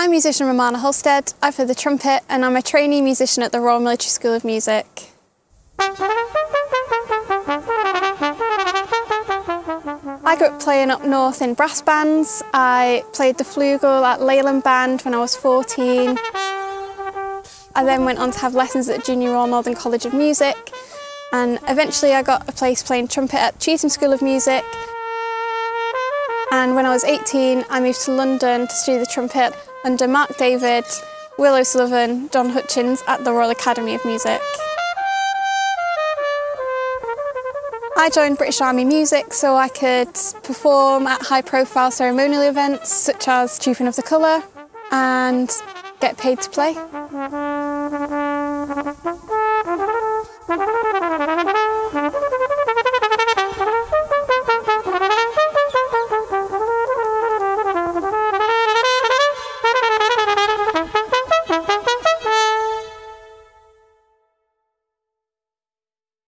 I'm musician Romana Holstead. I play the trumpet and I'm a trainee musician at the Royal Military School of Music. I grew up playing up north in brass bands. I played the flugel at Leyland Band when I was 14. I then went on to have lessons at Junior Royal Northern College of Music and eventually I got a place playing trumpet at Chetham School of Music and when I was 18 I moved to London to study the trumpet under Mark David, Will O'Sullivan, Don Hutchins at the Royal Academy of Music. I joined British Army Music so I could perform at high profile ceremonial events such as Trooping of the Colour and get paid to play.